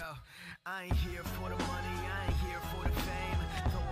Yo, I ain't here for the money, I ain't here for the fame.